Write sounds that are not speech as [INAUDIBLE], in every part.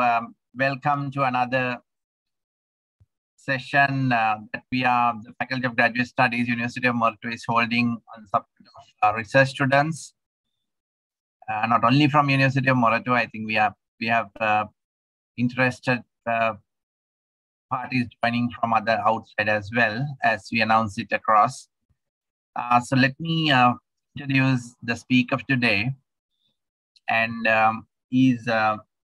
um, welcome to another session uh, that we are, the Faculty of Graduate Studies, University of Moratuwa is holding on support of uh, research students. Uh, not only from University of Moratuwa, I think we have, we have uh, interested uh, parties joining from other outside as well as we announce it across. Uh, so let me introduce the speaker of today. And um, is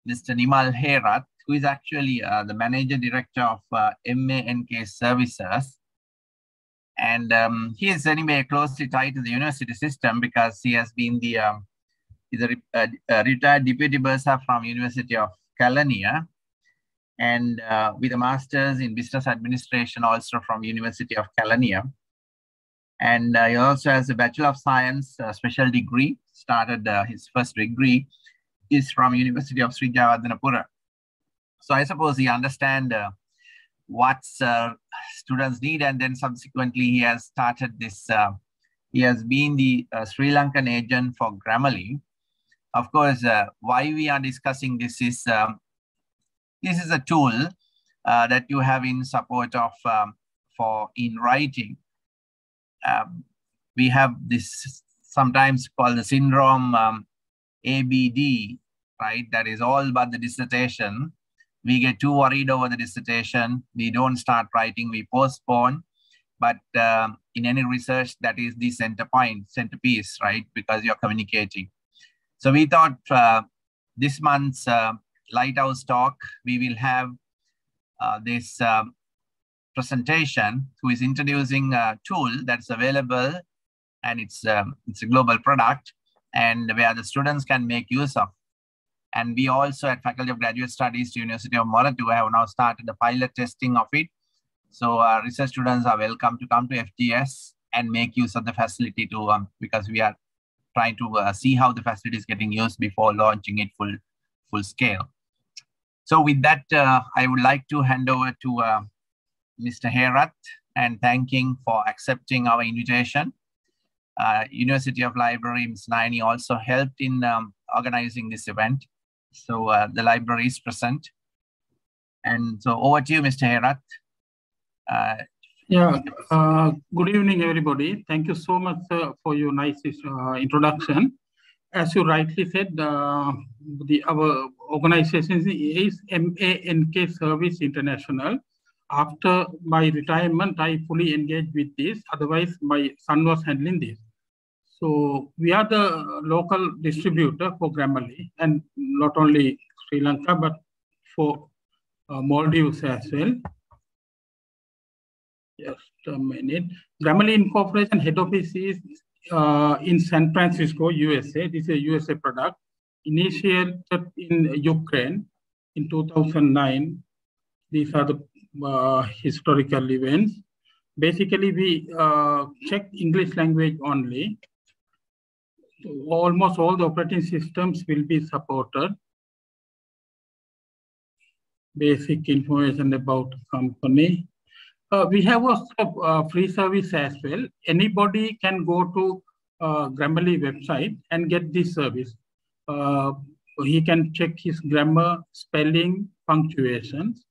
Mr. Nimal Herath, who is actually uh, the manager director of uh, MANK Services. And um, he is anyway closely tied to the university system because he has been the um, he's a, a, a, retired deputy bursar from University of Kelaniya and uh, with a master's in business administration also from University of Kelaniya. And uh, he also has a Bachelor of Science uh, special degree, started uh, his first degree is from University of Sri Jayewardenepura. So I suppose he understand uh, what uh, students need, and then subsequently he has started this. Uh, he has been the uh, Sri Lankan agent for Grammarly. Of course, uh, why we are discussing this is um, this is a tool uh, that you have in support of um, for in writing. Um, we have this sometimes called the syndrome um, ABD, right? That is all about the dissertation. We get too worried over the dissertation. We don't start writing, we postpone. But um, in any research, that is the center point, centerpiece, right? Because you're communicating. So we thought uh, this month's uh, Lighthouse talk, we will have uh, this um, presentation who is introducing a tool that's available and it's, um, it's a global product and where the students can make use of. And we also at Faculty of Graduate Studies, University of Moratuwa have now started the pilot testing of it. So our research students are welcome to come to FGS and make use of the facility to, um, because we are trying to uh, see how the facility is getting used before launching it full, full scale. So with that, uh, I would like to hand over to uh, Mr. Herath and thanking for accepting our invitation uh, University of Library, Ms. Naini also helped in um, organizing this event. So uh, the library is present. And so over to you, Mr. Herath. Uh, yeah, uh, good evening, everybody. Thank you so much uh, for your nice uh, introduction. As you rightly said, the our organization is MANK Service International after my retirement, I fully engaged with this. Otherwise, my son was handling this. So we are the local distributor for Grammarly, and not only Sri Lanka, but for uh, Maldives as well. Just a minute. Grammarly Incorporation head office is uh, in San Francisco, USA. This is a USA product. Initiated in Ukraine in 2009. These are the uh, historical events. Basically, we uh, check English language only almost all the operating systems will be supported. Basic information about company. Uh, we have a uh, free service as well. Anybody can go to uh, Grammarly website and get this service. Uh, he can check his grammar, spelling, punctuations.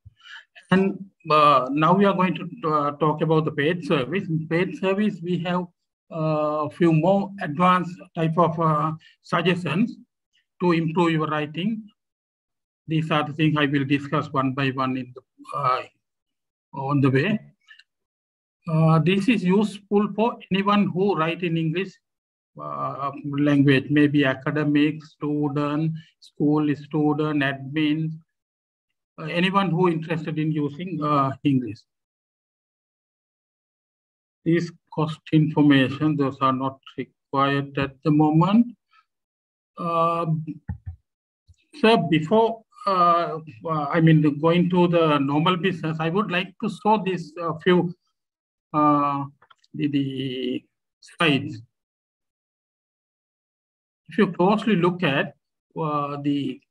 And uh, now we are going to uh, talk about the paid service. In paid service, we have a few more advanced type of uh, suggestions to improve your writing. These are the things I will discuss one by one in the, uh, on the way. Uh, this is useful for anyone who write in English uh, language, maybe academic, student, school student, admin, uh, anyone who interested in using uh, English. These cost information, those are not required at the moment. Uh, so before, uh, I mean, going to the normal business, I would like to show this a uh, few uh, the, the slides. If you closely look at uh, the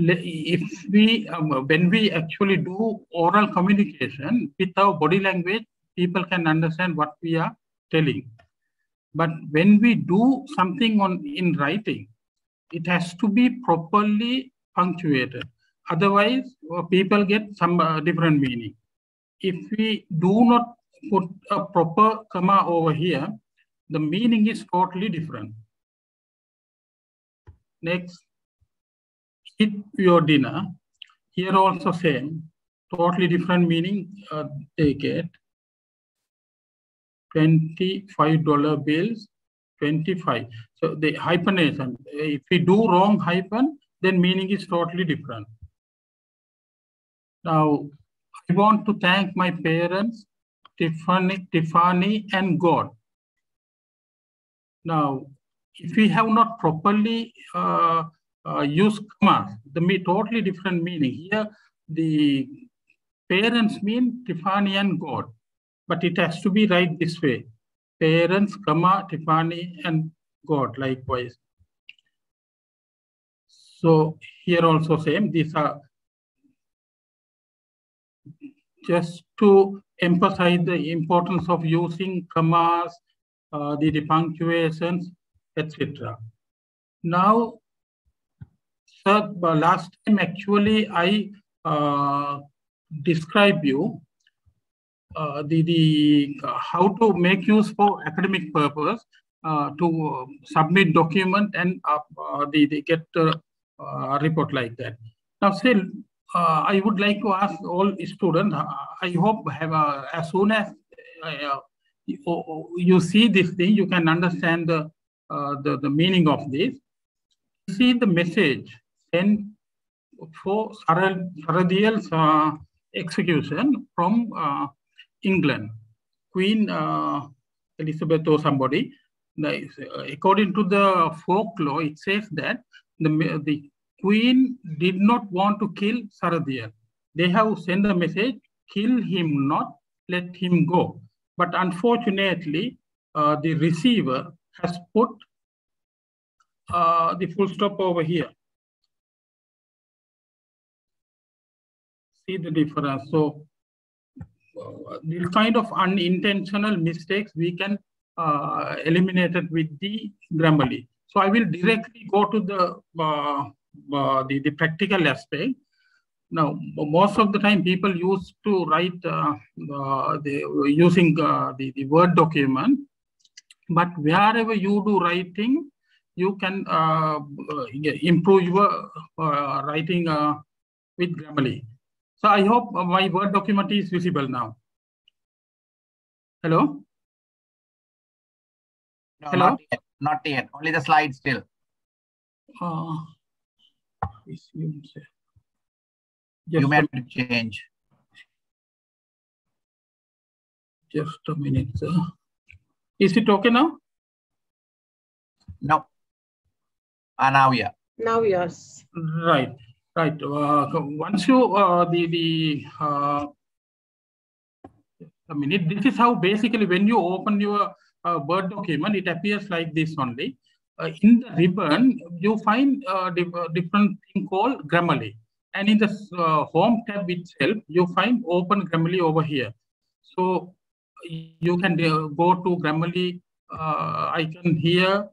if we um, when we actually do oral communication with our body language people can understand what we are telling. But when we do something on in writing, it has to be properly punctuated. Otherwise, uh, people get some uh, different meaning. If we do not put a proper comma over here, the meaning is totally different. Next, eat your dinner. Here also same, totally different meaning uh, they get. $25 bills, 25. So the hyphenation, if we do wrong hyphen, then meaning is totally different. Now, I want to thank my parents, Tiffany, Tiffany and God. Now, if we have not properly uh, uh, used commas, the totally different meaning. Here, the parents mean Tiffany and God, but it has to be right this way. Parents, comma, Tiffany and God likewise. So here also same, these are just to emphasize the importance of using commas, uh, the, punctuations, etc. Now, sir, last time actually I uh, describe you uh, the, the uh, how to make use for academic purpose uh, to submit document and uh, the, the get a report like that. Now, still, uh, I would like to ask all students, uh, I hope have uh, as soon as you, you, see this thing, you can understand the, the, the, meaning of this. See the message sent for Saradiel's execution from England. Queen Elizabeth or somebody, according to the folklore, it says that the, the queen did not want to kill Saradiel. They have sent a message, kill him not, let him go. But unfortunately, uh, the receiver has put uh, the full stop over here. See the difference. So uh, this kind of unintentional mistakes we can uh, eliminate it with the Grammarly. So I will directly go to the uh, uh, the, the practical aspect. Now, most of the time people used to write uh, uh, the, using uh, the, the Word document, but wherever you do writing, you can uh, improve your writing with Grammarly. So I hope my Word document is visible now. Hello? No, Hello? Not yet. Not yet. Only the slide still. Uh, you may have to change. Just a minute, sir. Is it okay now? No. Uh, now, yeah. Now, yes. Right, right. Uh, once you, uh, the, the, uh, a minute, this is how basically when you open your uh, Word document, it appears like this only. Uh, in the ribbon, you find a uh, different thing called Grammarly. And in the uh, home tab itself, you find open Grammarly over here. So you can go to Grammarly icon here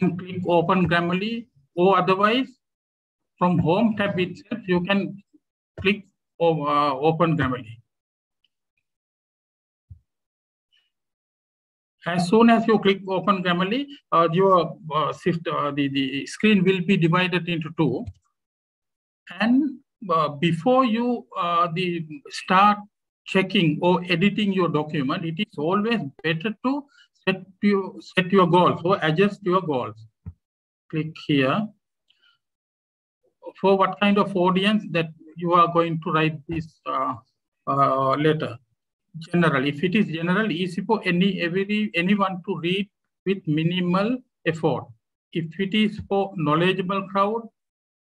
and click open Grammarly or otherwise from home tab itself, you can click over, open Grammarly. As soon as you click open Grammarly, uh, your uh, shift, uh, the, the screen will be divided into two. And uh, before you uh, the start checking or editing your document, it is always better to set your, set your goals or adjust your goals. Click here. For what kind of audience that you are going to write this uh, letter general. If it is general, easy for any every anyone to read with minimal effort. If it is for knowledgeable crowd,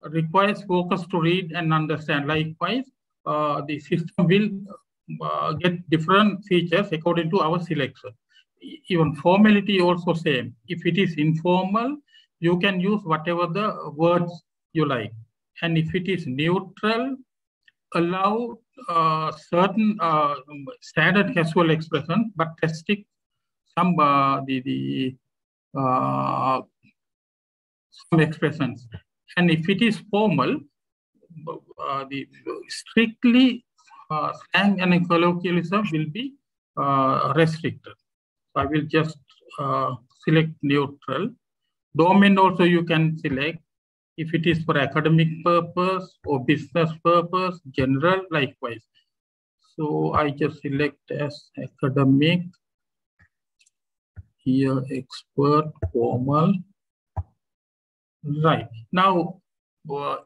requires focus to read and understand. Likewise, uh, the system will uh, get different features according to our selection. Even formality also same. If it is informal, you can use whatever the words you like. And if it is neutral, allow uh, certain uh, standard casual expression, but testing some uh, the the uh, some expressions. And if it is formal, uh, the strictly uh, slang and colloquialism will be restricted. So I will just select neutral. Domain also you can select if it is for academic purpose or business purpose, general likewise. So I just select as academic, here expert, formal. Right, now uh,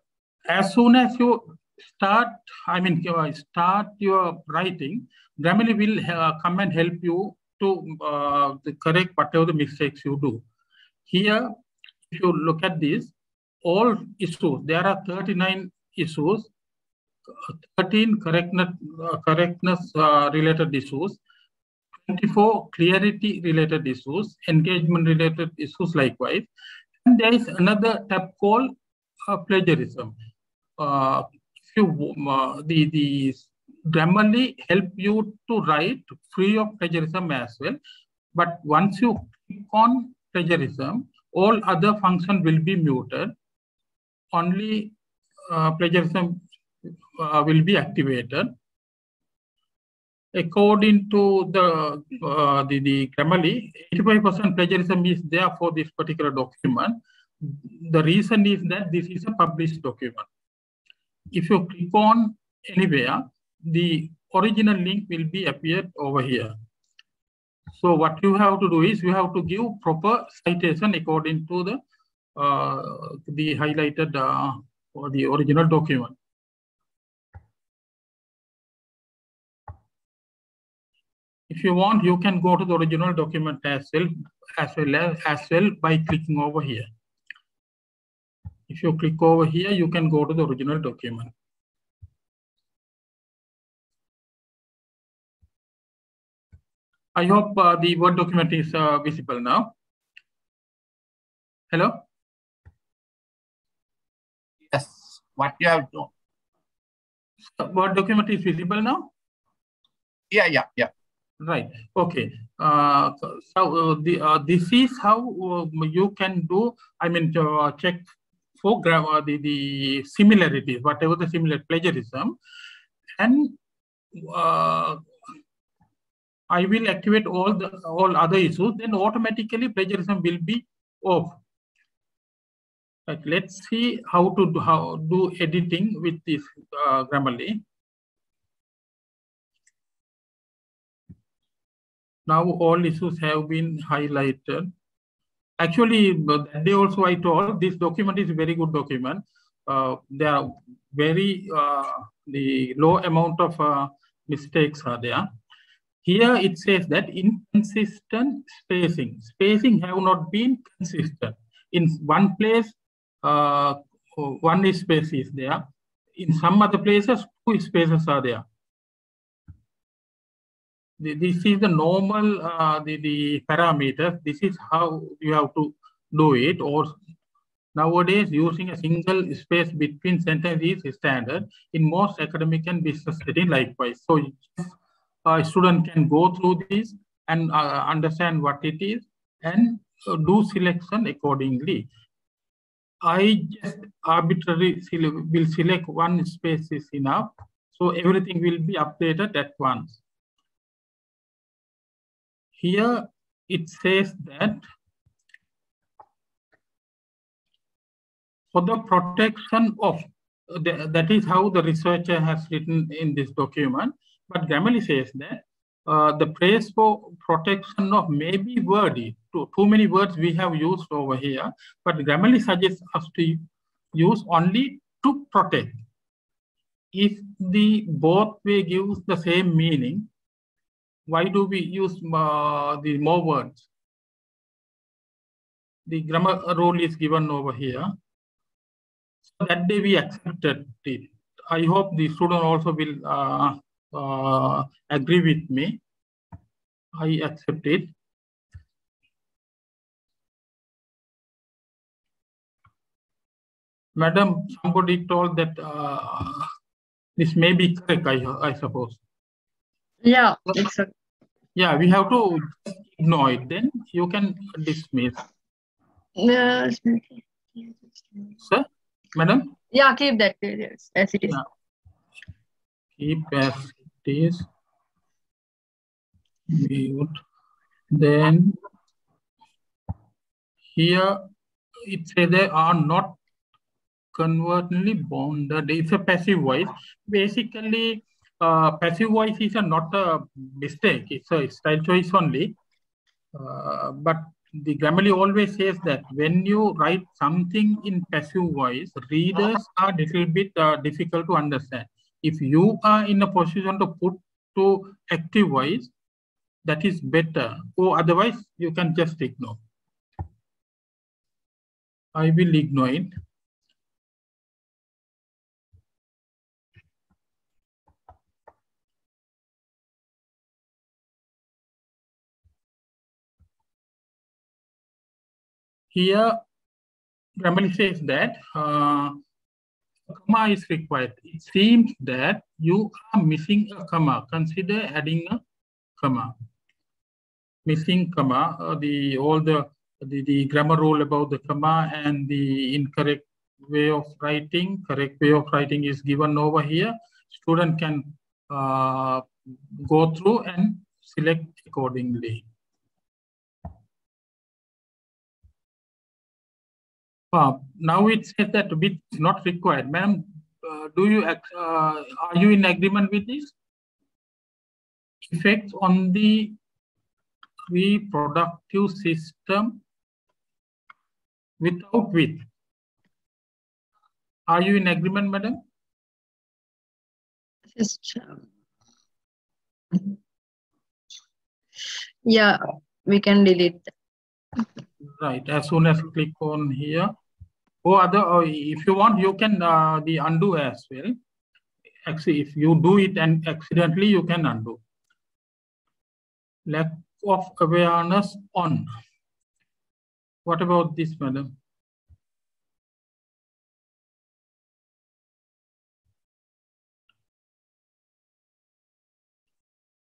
as soon as you start, I mean, start your writing, Grammarly will uh, come and help you to uh, correct whatever the mistakes you do. Here, if you look at this, all issues, there are 39 issues, 13 correctness, uh, correctness uh, related issues, 24 clarity related issues, engagement related issues likewise. And there is another tab called uh, plagiarism. Uh, you, uh, the, the Grammarly help you to write free of plagiarism as well. But once you click on plagiarism, all other function will be muted. Only uh, plagiarism uh, will be activated. According to the uh, the, the Grammarly, 85% plagiarism is there for this particular document. The reason is that this is a published document. If you click on anywhere, the original link will be appeared over here. So what you have to do is you have to give proper citation according to the the highlighted uh, or the original document. If you want, you can go to the original document as well as well as, as well by clicking over here. If you click over here, you can go to the original document. I hope uh, the Word document is uh, visible now. Hello? What you have to. Word document is visible now? Yeah, yeah, yeah. Right. Okay. Uh, so uh, the uh, this is how uh, you can do. I mean, check for uh, the the similarities, whatever the similar plagiarism, and uh, I will activate all the all other issues, then automatically plagiarism will be off. Let's see how to do, how do editing with this uh, Grammarly. Now all issues have been highlighted. Actually, day also I told this document is a very good document. Uh, there are very uh, the low amount of uh, mistakes are there. Here it says that inconsistent spacing. Spacing have not been consistent. In one place, uh, one space is there. In some other places, two spaces are there. This is the normal, uh, the, the parameters. This is how you have to do it. Or nowadays, using a single space between sentences is standard in most academic and business setting likewise. So a student can go through this and uh, understand what it is and uh, do selection accordingly. I just arbitrarily will select one space is enough. So everything will be updated at once. Here it says that for the protection of, the, that is how the researcher has written in this document, but Grammarly says that uh, the praise for protection of may be wordy. Too, too many words we have used over here, but Grammarly suggests us to use only to protect. If the both way gives the same meaning, why do we use uh, the more words? The grammar rule is given over here. So that day we accepted it. I hope the student also will uh, uh, agree with me. I accept it. Madam, somebody told that uh, this may be correct, I, I suppose. Yeah, exactly. Yeah, we have to ignore it. Then you can dismiss. Uh, Sir? Madam? Yeah, keep that yes, as it is. Yeah. Keep as is. Mute. Then here it says they are not convertently bounded. It's a passive voice. Basically, uh, passive voice is a, not a mistake. It's a style choice only. Uh, but the Grammarly always says that when you write something in passive voice, readers are a little bit uh, difficult to understand. If you are in a position to put to active voice, that is better. Or otherwise, you can just ignore. I will ignore it. Here, Grammarly says that uh, comma is required. It seems that you are missing a comma. Consider adding a comma. Missing comma, uh, the all the, the the grammar rule about the comma and the incorrect way of writing, correct way of writing is given over here. Student can uh, go through and select accordingly. Uh, now it says that bit is not required. Ma'am, uh, do you uh, are you in agreement with this? Effects on the reproductive system without with. Are you in agreement, madam? Just, um, yeah, we can delete that. Right, as soon as click on here. Or other, or if you want, you can uh, the undo as well. Actually, if you do it and accidentally, you can undo. Lack of awareness on. What about this, madam?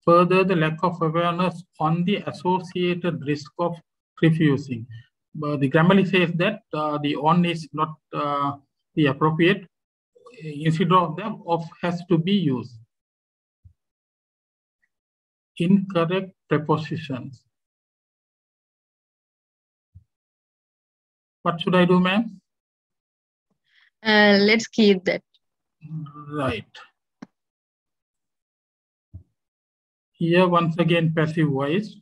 Further, the lack of awareness on the associated risk of refusing. But the Grammarly says that uh, the on is not uh, the appropriate. Instead of them, of has to be used. Incorrect prepositions. What should I do, ma'am? Uh, let's keep that. Right. Here, once again, passive voice.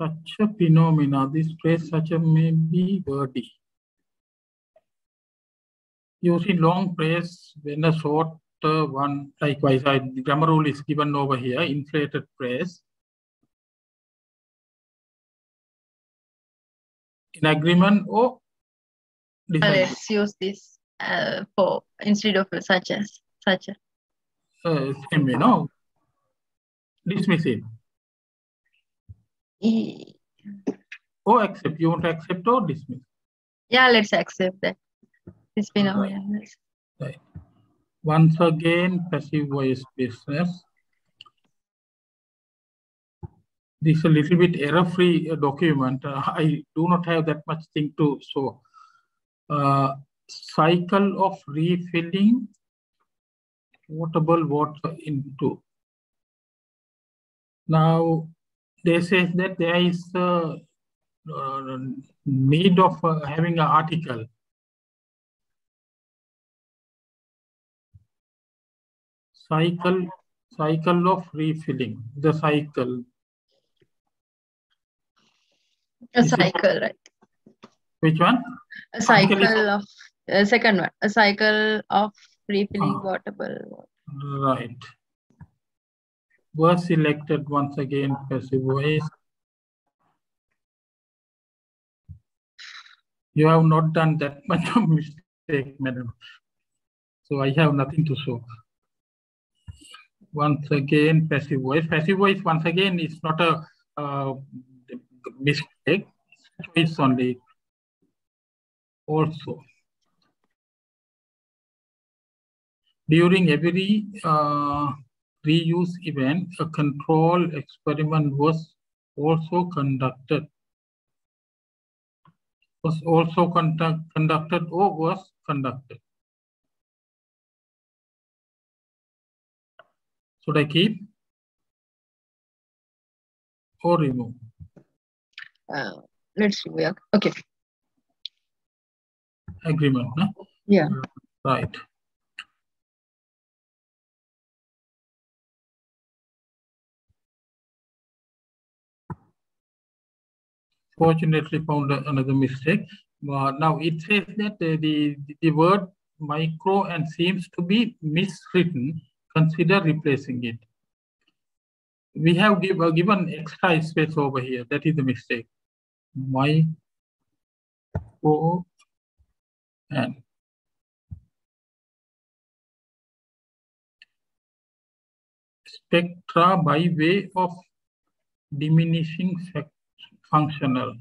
Such a phenomena, this phrase such a may be wordy. Using long phrase when a short uh, one, likewise, I, the grammar rule is given over here, inflated phrase. In agreement or let's use this uh, for instead of such as such as. Uh, same way, no? Dismiss E- accept. You want to accept or dismiss? Yeah, let's accept that. it's been This phenomenon. Once again, passive voice business. This is a little bit error-free uh, document. Uh, I do not have that much thing to show. Uh, cycle of refilling potable water into. Now, they say that there is a uh, need of uh, having an article. Cycle, cycle of refilling, the cycle. A Is it- cycle, right? Which one? A cycle of uh, second one. A cycle of refilling portable water. Right. Was selected once again passive voice. You have not done that [LAUGHS] much of mistake, madam. So I have nothing to show. Once again, passive voice. Passive voice, once again, is not a uh, mistake. It's only also. During every uh, reuse event, a control experiment was also conducted. Was also conduct, conducted or was conducted. Should I keep or remove? Uh, let's see. Yeah. Okay. Agreement, no? Yeah. Right. Fortunately found another mistake. Uh, now it says that uh, the, the word micro and seems to be miswritten. Consider replacing it. We have give, uh, given extra space over here. That is the mistake. Micro and spectra by way of diminishing fac- functional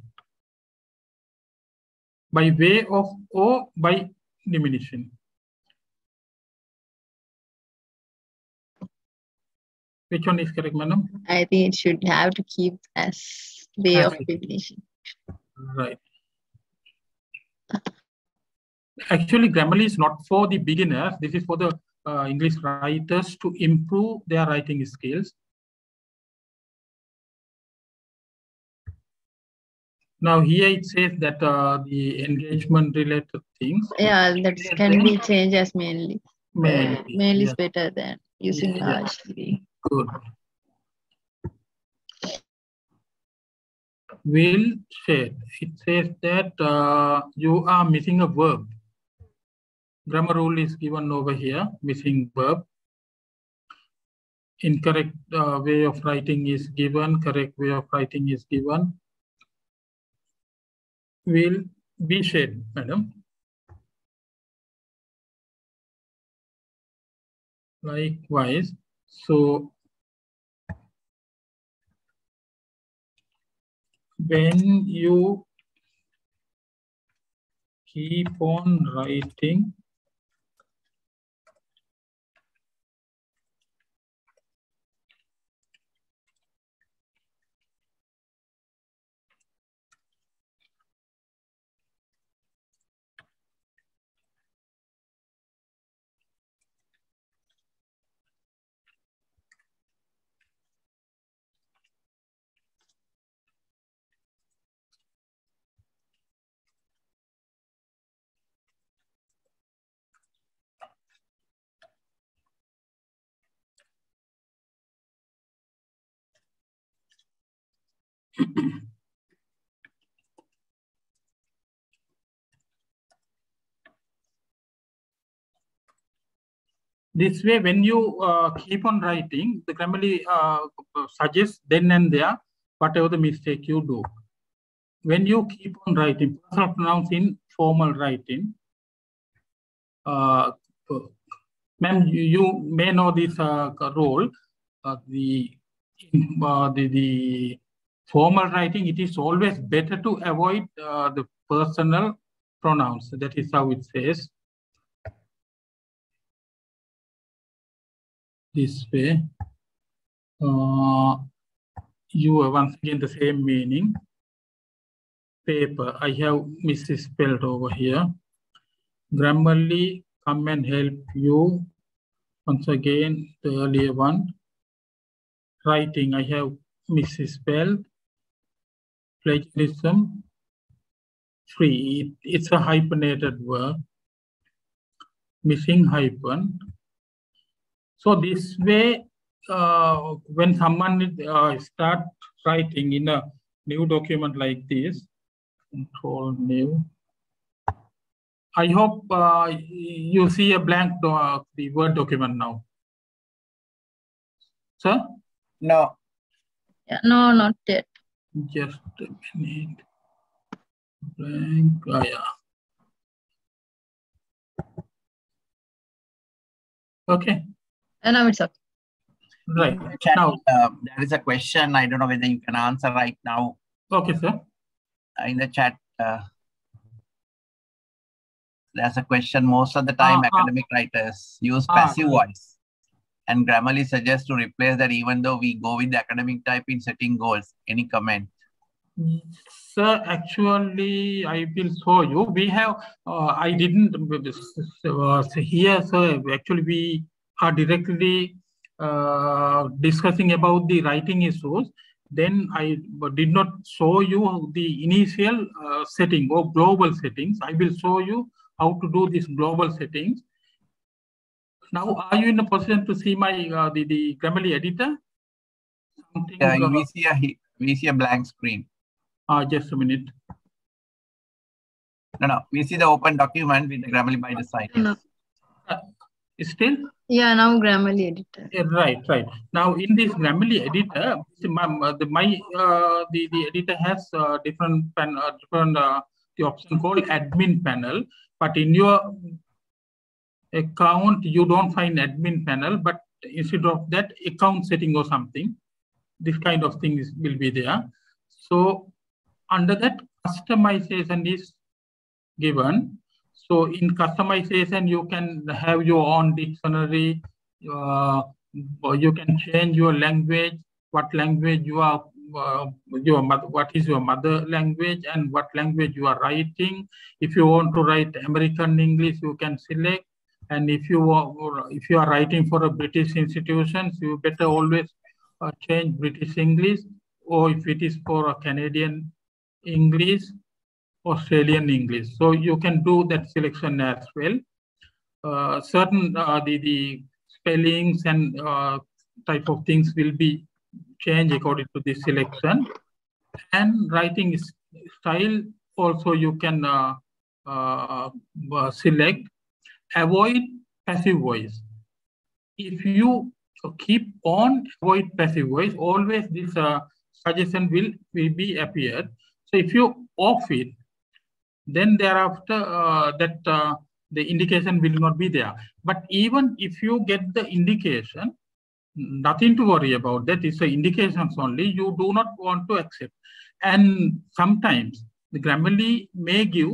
by way of or by diminishing which one is correct madam? I think it should have to keep as way As of definition. right. Actually grammarly is not for the beginners. This is for the uh, english writers to improve their writing skills now here it says that uh, the engagement related things. Yeah, that can be changed as mainly. mainly, Mainly yeah, is better than using Yeah. largely. good. Will said, it says that uh, you are missing a verb. Grammar rule is given over here missing verb. Incorrect uh, way of writing is given correct way of writing is given will be shared madam. Likewise so when you keep on writing [CLEARS THROAT] This way, when you uh, keep on writing, the Grammarly uh, suggests then and there whatever the mistake you do. When you keep on writing, personal pronouns in formal writing, uh, ma'am, you, you may know this uh, rule. Uh, the, uh, the the formal writing, it is always better to avoid uh, the personal pronouns. That is how it says. this way. Uh, you are once again the same meaning. Paper, I have misspelled over here. Grammarly, come and help you. Once again, the earlier one. Writing, I have misspelled. Plagiarism, free. It- it's a hyphenated word. Missing hyphen. So this way, uh, when someone uh, start writing in a new document like this, control new. I hope uh, you see a blank do- uh, the Word document now. Sir, No, Yeah, no, not yet. Just a minute. Blank, ah, yeah. Okay, And now it's up. right. Chat, Now, uh, there is a question. I don't know whether you can answer right now okay, sir. uh, in the chat. Uh, there's a question most of the time Ah, ah. academic writers use Ah, passive right. voice. And Grammarly suggests to replace that even though we go with the academic type in setting goals. Any comment? Sir, actually, I will show you. We have, uh, I didn't uh, here, sir. Actually, we are directly uh, discussing about the writing issues. Then I did not show you the initial uh, setting or global settings. I will show you how to do this global settings. Now, are you in a position to see my uh, the the Grammarly editor? Something, Yeah, uh, we see a we see a blank screen. uh, just a minute. No, no, we see the open document with the Grammarly by the side. No. Still. Yeah, now Grammarly editor. Yeah, right, right. Now in this Grammarly editor, see, my, my- the, my uh, the the editor has uh, different pan, uh, different uh, the option called admin panel. But in your account, you don't find admin panel, but instead of that, account setting or something, this kind of thing is, will be there. So under that, customization is given. So in customization, you can have your own dictionary. Uh, you can change your language, what language you are, uh, your mother, what is your mother language, and what language you are writing. If you want to write American English, you can select. And if you are, if you are writing for a British institutions, you better always uh, change British English. Or if it is for a Canadian English, Australian English. So you can do that selection as well. Uh, certain uh, the, the spellings and uh, type of things will be changed according to the selection. And writing style also you can uh, uh, select. Avoid passive voice. If you keep on avoid passive voice, always this uh, suggestion will, will be appeared. So if you off it, then thereafter uh, that uh, the indication will not be there. But even if you get the indication, nothing to worry about. That is the indications only. You do not want to accept. And sometimes the Grammarly may give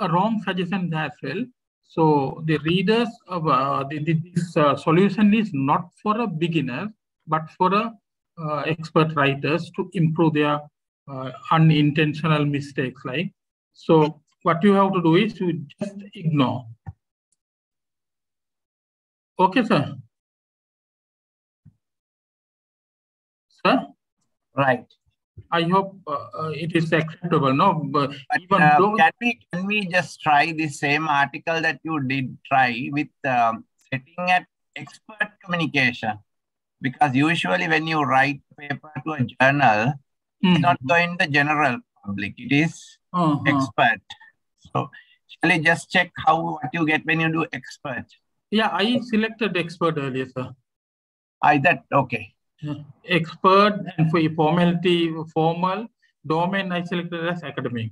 a wrong suggestion as well. So the readers of uh, the, this uh, solution is not for a beginner, but for a uh, expert writers to improve their uh, unintentional mistakes. Like so, what you have to do is you just ignore. Okay, sir. Sir, Right. I hope uh, uh, it is acceptable. No, but But even uh, though can we can we just try the same article that you did try with um, setting at expert communication? Because usually when you write paper to a journal, Hmm. it's not going the general public. It is Uh-huh. expert. So shall I just check how what you get when you do expert? Yeah, I selected expert earlier, sir. I that okay. Expert and for formality, formal domain, I selected as academic.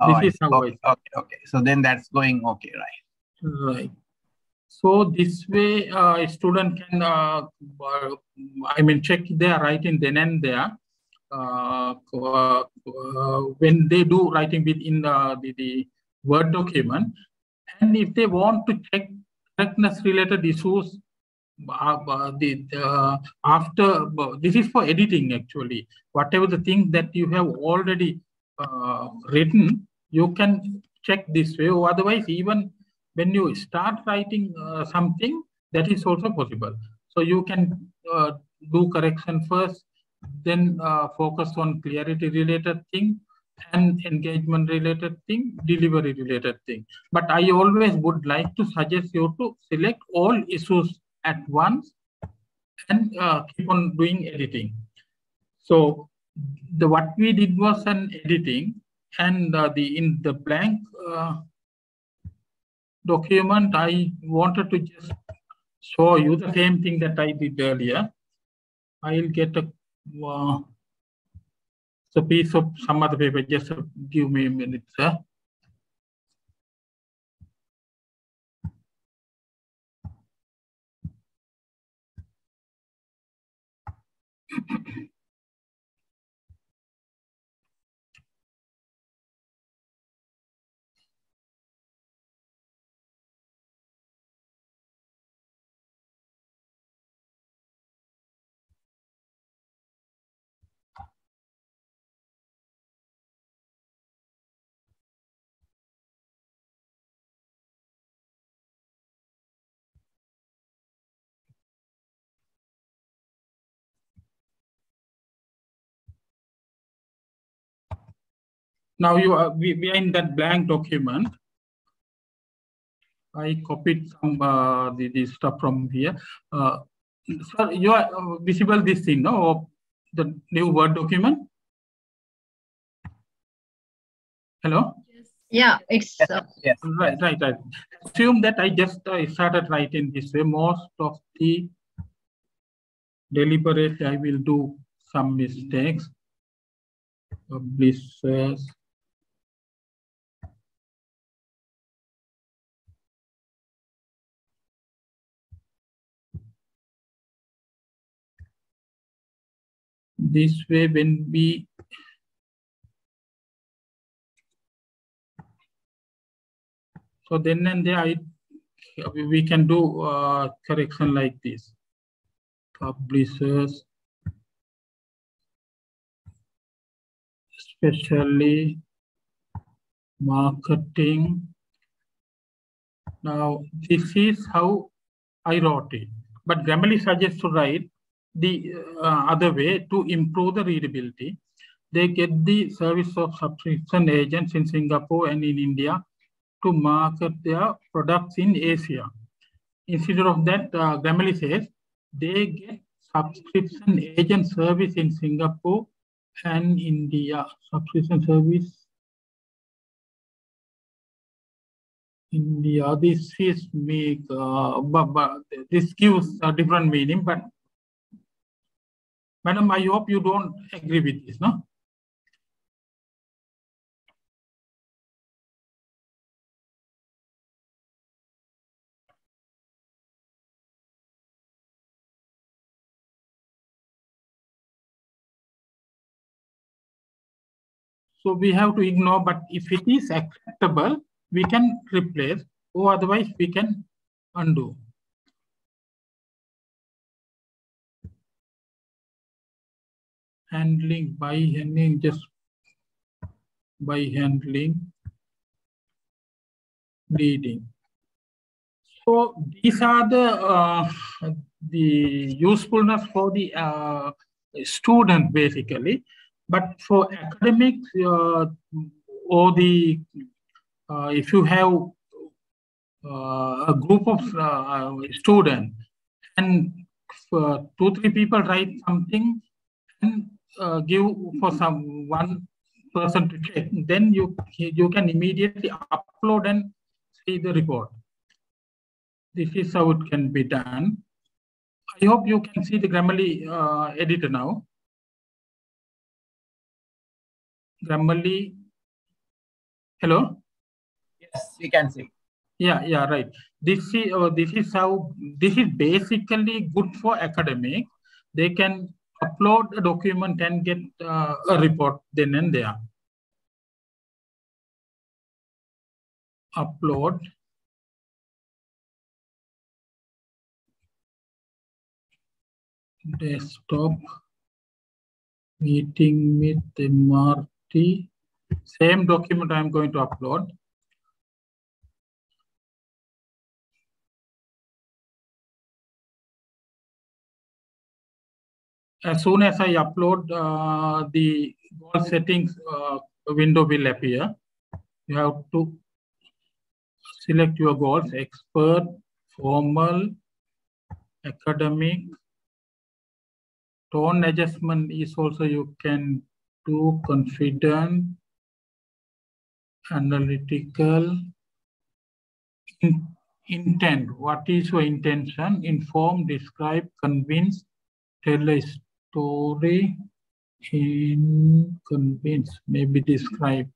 Oh, This is how okay, okay, okay. So then that's going okay, right? Right. So this way, uh, a student can, uh, uh, I mean, check their writing then and there. Uh, uh, when they do writing within uh, the, the Word document. And if they want to check correctness related issues, the, uh, after, uh, this is for editing actually. Whatever the things that you have already uh, written, you can check this way. Or otherwise, even when you start writing uh, something, that is also possible. So you can uh, do correction first, then uh, focus on clarity related thing and engagement related thing, delivery related thing. But I always would like to suggest you to select all issues at once and uh, keep on doing editing. So the what we did was an editing and uh, the in the blank uh, document, I wanted to just show you the same thing that I did earlier. I'll get a uh, so piece of some other paper. Just give me a minute, sir. Thank you. Now you are we, we are in that blank document. I copied some uh, the, the stuff from here. Uh, sir, you are uh, visible this thing, no? The new Word document. Hello. Yeah, it's Yes, uh, yes. Right, right, right. Assume that I just uh, started writing this way. Most of the deliberately I will do some mistakes. Publishers. This way, when we So then and there, I, we can do uh, correction like this. Publishers, especially marketing. Now, this is how I wrote it. But Grammarly suggests to write the uh, other way to improve the readability. They get the service of subscription agents in Singapore and in India to market their products in Asia. Instead of that, uh, Grammarly says they get subscription agent service in Singapore and India. Subscription service in India. This is make, uh, but, but this gives a different meaning. But madam, I hope you don't agree with this, no? So we have to ignore, but if it is acceptable, we can replace, or otherwise we can undo. Handling by handling just by handling reading. So these are the uh, the usefulness for the uh, student basically. But for academics uh, or the, uh, if you have uh, a group of uh, students and for two, three people write something and uh, give for some one person to check, then you, you can immediately upload and see the report. This is how it can be done. I hope you can see the Grammarly uh, editor now. Grammarly. Hello. Yes, we can see. Yeah, yeah, right. This is uh, this is how this is basically good for academic. They can upload a document and get uh, a report then and there. Upload. Desktop meeting with MRT. Same document I'm going to upload. As soon as I upload uh, the goal settings uh, window will appear. You have to select your goals, expert, formal, academic, tone adjustment is also you can do confident, analytical, in, intent. What is your intention? Inform, describe, convince, tell story, in convince, maybe describe.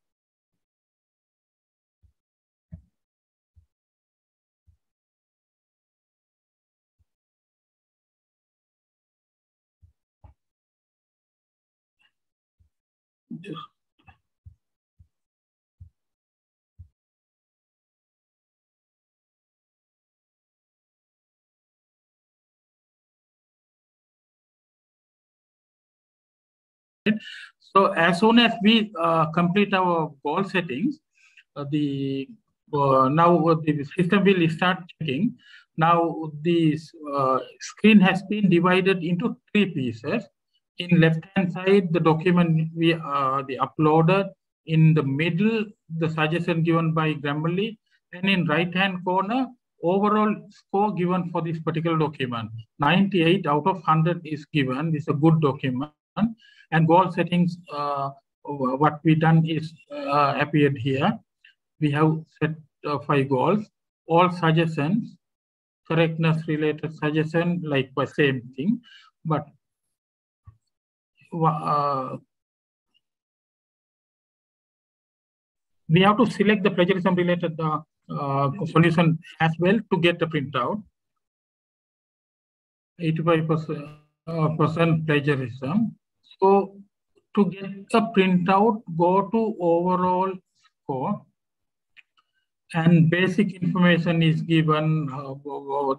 So as soon as we uh, complete our goal settings, uh, the uh, now the system will start checking. Now the uh, screen has been divided into three pieces. In left hand side, the document we uh, the uploaded. In the middle, the suggestion given by Grammarly, and in right-hand corner, overall score given for this particular document. 98 out of 100 is given. This is a good document. And goal settings, uh, what we done is uh, appeared here. We have set uh, five goals. All suggestions, correctness related suggestion, like the same thing. But uh, we have to select the plagiarism related uh, uh, solution as well to get the printout. 85% uh, percent plagiarism. So to get the printout, go to overall score and basic information is given, uh,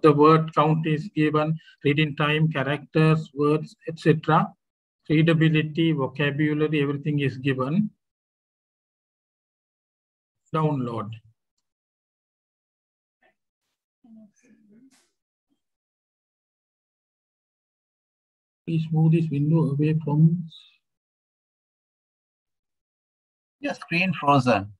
the word count is given, reading time, characters, words, etc. Readability, vocabulary, everything is given. Download. Please move this window away from. Your screen frozen.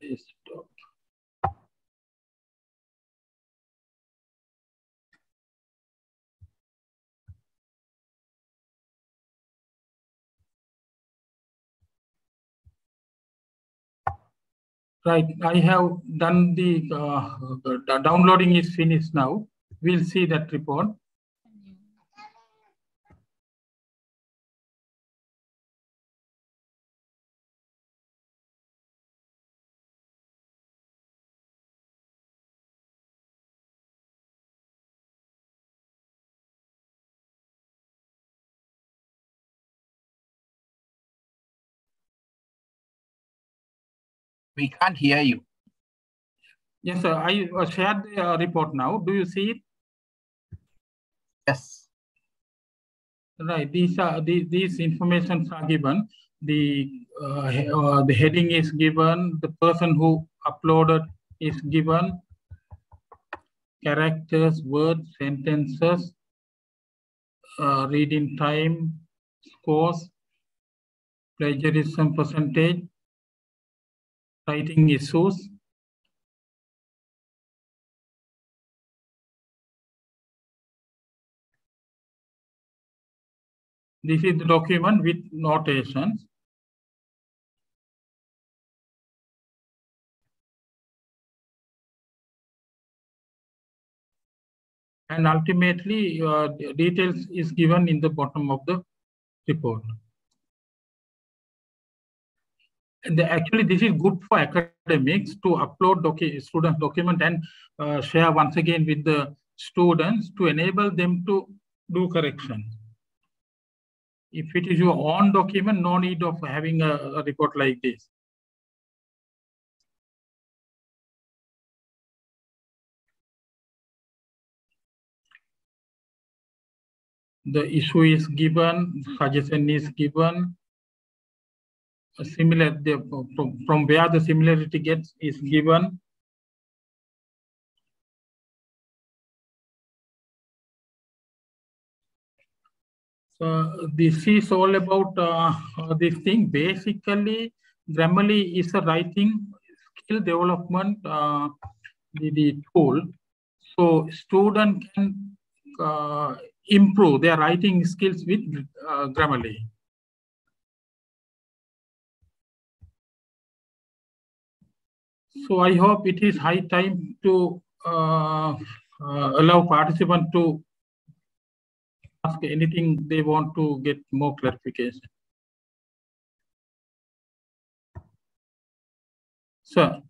Desktop. Right, I have done the, uh, downloading is finished now. We'll see that report. We can't hear you. Yes, sir. I uh, shared the uh, report now. Do you see it? Yes. Right. These are the, these informations are given. The uh, uh, the heading is given. The person who uploaded is given. Characters, words, sentences, uh, reading time, scores, plagiarism percentage, writing issues. This is the document with notations. And ultimately, uh, details is given in the bottom of the report. The- actually, this is good for academics to upload docu- student document and uh, share once again with the students to enable them to do correction. If it is your own document, no need of having a, a report like this. The issue is given, suggestion is given. Similar, the, from, from where the similarity gets is given. So this is all about uh, uh, this thing. Basically, Grammarly is a writing skill development uh, the, the tool. So student can uh, improve their writing skills with uh, Grammarly. So I hope it is high time to uh, uh, allow participant to ask anything they want to get more clarification. Sir,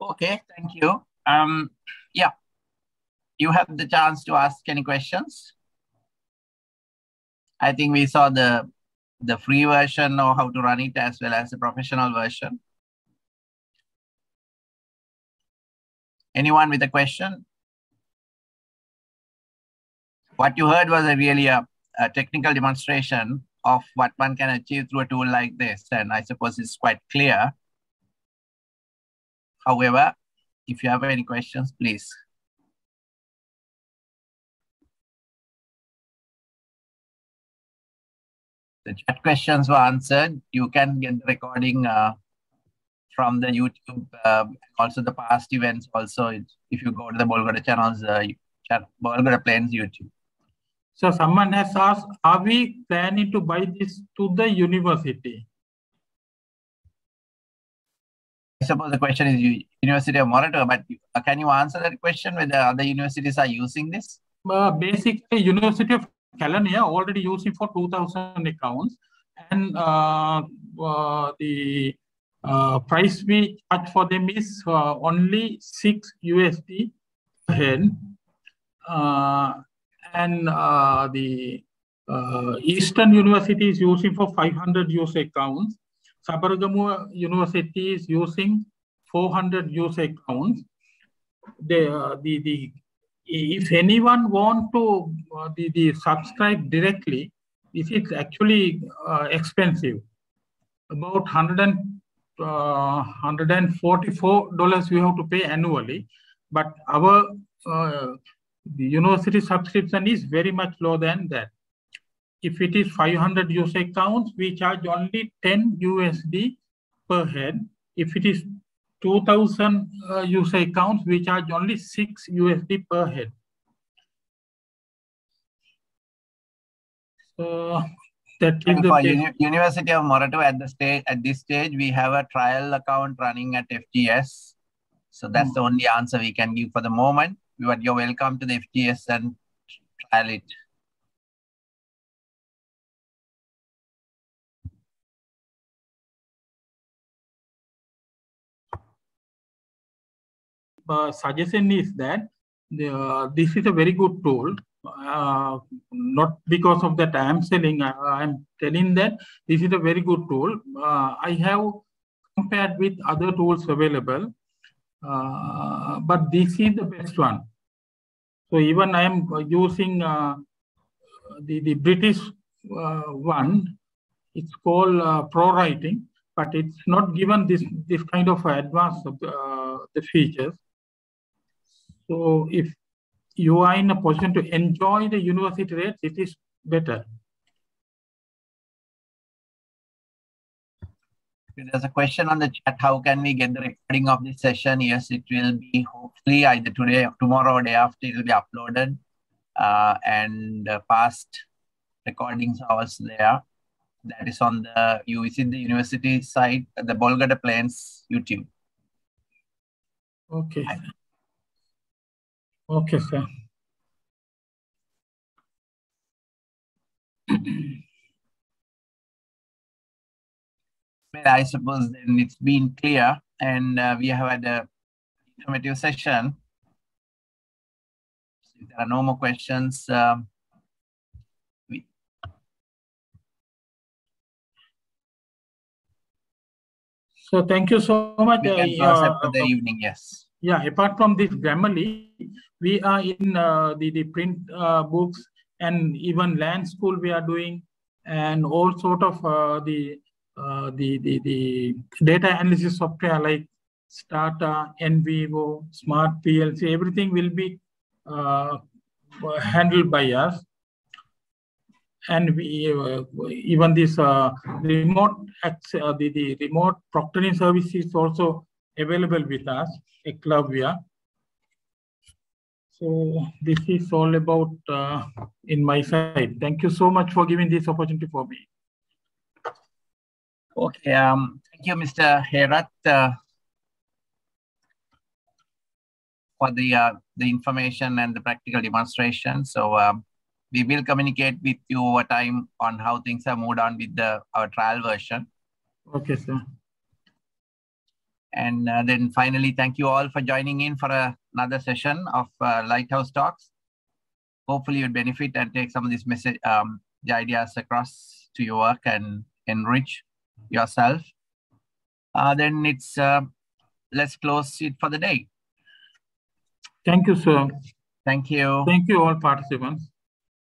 Okay, thank you. Um, yeah, you have the chance to ask any questions. I think we saw the the free version or how to run it as well as the professional version. Anyone with a question? What you heard was a really a, a technical demonstration of what one can achieve through a tool like this. And I suppose it's quite clear. However, if you have any questions, please. The chat questions were answered. You can get the recording uh, from the YouTube, uh, also the past events. Also, if you go to the Bolgoda channels, uh, chat, Bolgoda Plains YouTube. So someone has asked, are we planning to buy this to the university? I suppose the question is University of Moratuwa, but uh, can you answer that question whether other universities are using this? Uh, basically, University of Kelaniya already using for 2,000 accounts, and uh, uh, the uh, price we charge for them is uh, only 6 USD per head. and the Eastern University is using for 500 user accounts Sabaragamuwa University is using 400 user accounts. The, uh, the, the, if anyone want to uh, the, the subscribe directly, this is actually uh, expensive. About 100 and, $144 we have to pay annually. But our uh, university subscription is very much lower than that. If it is 500 user accounts, we charge only 10 USD per head. If it is 2000 uh, user accounts, we charge only 6 USD per head. So that the Uni University of Moratuwa at the stage at this stage, we have a trial account running at FGS. So that's mm. the only answer we can give for the moment. But you're welcome to the FGS and trial it. uh, suggestion is that the, uh, this is a very good tool. Uh, not because of that I am selling, I, am telling that this is a very good tool. Uh, I have compared with other tools available, uh, but this is the best one. So even I am using uh, the, the British one, it's called Pro Writing, but it's not given this, this kind of advanced the features. So if you are in a position to enjoy the university rates, it is better. There's a question on the chat. How can we get the recording of this session? Yes, it will be hopefully either today or tomorrow or day after it will be uploaded. Uh, and uh, past recordings are also there. That is on the, you visit the university site, the Bolgoda Plains YouTube. Okay. Okay, sir. well, I suppose then it's been clear and uh, we have had a informative session. So if there are no more questions, um, we... So thank you so much. We can uh, for the evening, yes. Yeah, apart from this Grammarly, we are in uh, the, the print uh, books and even land school we are doing and all sort of uh, the, uh, the, the, the data analysis software like Stata, NVivo, Smart PLS, everything will be uh, handled by us. And we, uh, even this remote access, the, the remote proctoring service is also available with us, Eclavia. So this is all about uh, in my side. Thank you so much for giving this opportunity for me. Okay, um, thank you, Mr. Herath, uh, for the uh, the information and the practical demonstration. So um, we will communicate with you over time on how things have moved on with the our trial version. Okay, sir. And uh, then finally, thank you all for joining in for a, another session of uh, Lighthouse Talks. Hopefully you'll benefit and take some of these message, um, the ideas across to your work and enrich yourself. Uh, then it's, uh, let's close it for the day. Thank you, sir. Thank you. Thank you all participants.